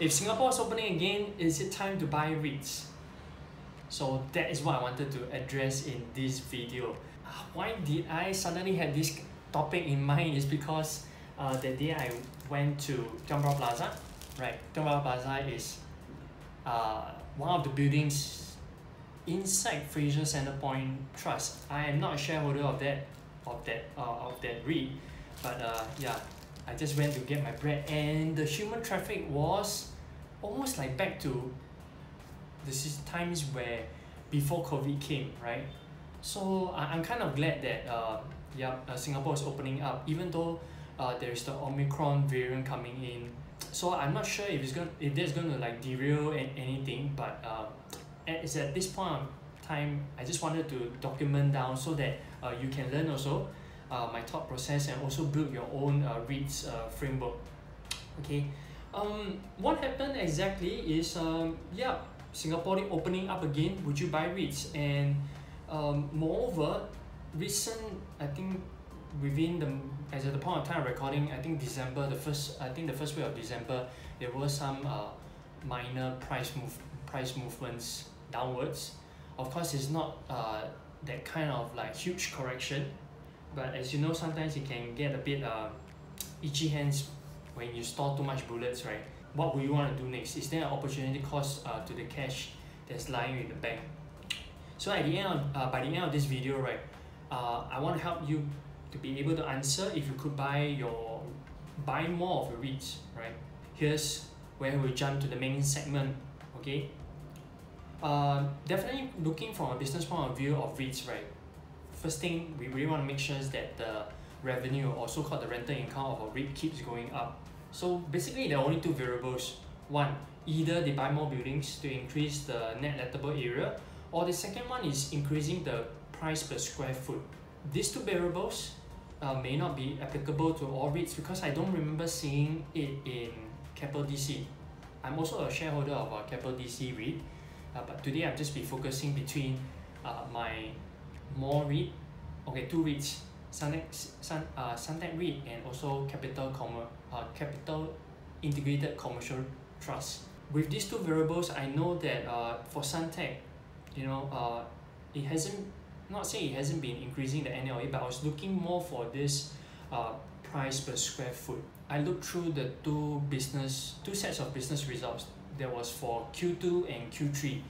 if Singapore is opening again, is it time to buy REITs? So that is what I wanted to address in this video. Why did I suddenly have this topic in mind is because uh, the day I went to Tiong Bahru Plaza, right? Tiong Bahru Plaza is uh, one of the buildings inside Fraser Centrepoint Trust. I am not a shareholder of that of that uh, of that REIT, but uh, yeah, I just went to get my bread and the human traffic was almost like back to the times where before COVID came, right? So I, I'm kind of glad that uh, yeah, uh, Singapore is opening up, even though uh, there is the Omicron variant coming in. So I'm not sure if it's going if that's going to like derail and anything, but uh, it's at this point of time I just wanted to document down so that uh, you can learn also uh, my thought process and also build your own uh, REITs uh, framework. Okay, um, what happened exactly is um, yeah, Singapore opening up again. Would you buy REITs? And um, moreover, recent I think within the as at the point of time of recording, I think December the first I think the first week of December there were some uh, minor price move price movements downwards. Of course, it's not uh, that kind of like huge correction, but as you know, sometimes it can get a bit uh, itchy hands when you store too much bullets, right? What will you want to do next? Is there an opportunity cost uh, to the cash that's lying in the bank? So at the end of, uh, by the end of this video, right, uh, I want to help you to be able to answer if you could buy your buy more of your REITs, right? Here's where we jump to the main segment, okay? Uh, definitely looking from a business point of view of REITs, right? First thing we really want to make sure is that the revenue or so-called the rental income of a REIT keeps going up. So basically there are only two variables. One, either they buy more buildings to increase the net lettable area or the second one is increasing the price per square foot. These two variables uh, may not be applicable to all REITs because I don't remember seeing it in Keppel DC. I'm also a shareholder of a Keppel DC REIT, uh, but today I'll just be focusing between uh, my more REIT, okay, two REITs, Suntec, Sun, uh, Suntec REIT and also Capital, Com- uh, Capital Integrated Commercial Trust. With these two variables, I know that uh, for Suntec, you know, uh, it hasn't not saying it hasn't been increasing the NLA, but I was looking more for this uh, price per square foot. I looked through the two business, two sets of business results. that was for Q2 and Q3.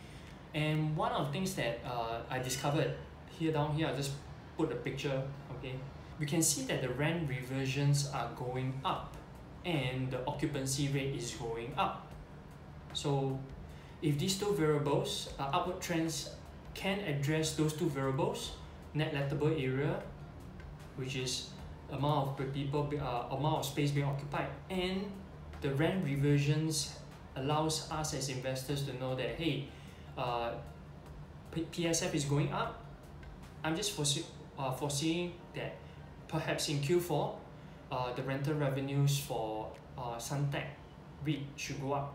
And one of the things that uh, I discovered here down here, I just put a picture, okay? We can see that the rent reversions are going up and the occupancy rate is going up. So if these two variables, uh, upward trends can address those two variables, net lettable area, which is amount of people, uh, amount of space being occupied, and the rent reversions allows us as investors to know that hey, uh, PSF is going up. I'm just foresee, uh, foreseeing that perhaps in Q4, uh, the rental revenues for uh, Suntec REIT should go up.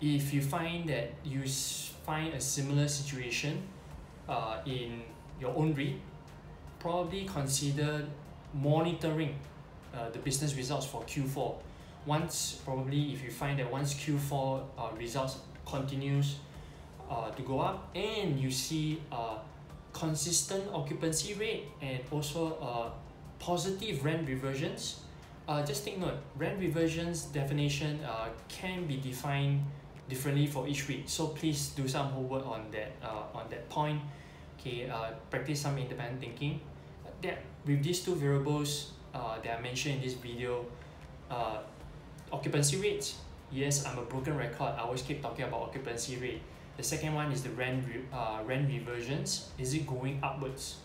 If you find that you find a similar situation uh, in your own REIT, probably consider monitoring uh, the business results for Q4. Once, probably if you find that once Q4 uh, results continues uh, to go up and you see a consistent occupancy rate and also uh, positive rent reversions, uh, just take note, rent reversions definition uh, can be defined differently for each week. So please do some homework on that uh, on that point. Okay, uh, practice some independent thinking. That with these two variables uh, that I mentioned in this video, uh, occupancy rates. Yes, I'm a broken record. I always keep talking about occupancy rate. The second one is the rent re uh, rent reversions. Is it going upwards?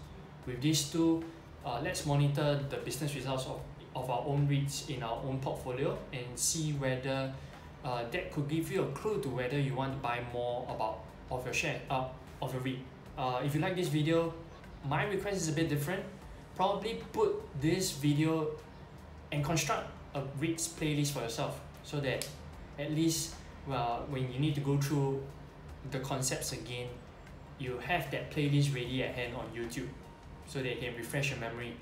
With these two, uh, let's monitor the business results of, of our own REITs in our own portfolio and see whether uh, that could give you a clue to whether you want to buy more about of your share uh, of your REIT. Uh, if you like this video, my request is a bit different. Probably put this video and construct a REITs playlist for yourself so that at least well, when you need to go through the concepts again, you have that playlist ready at hand on YouTube so that you can refresh your memory